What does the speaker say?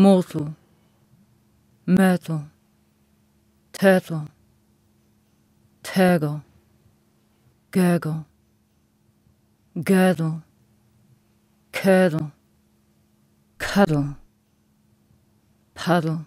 mortal, myrtle, turtle, turgle, gurgle, girdle, curdle, cuddle, puddle,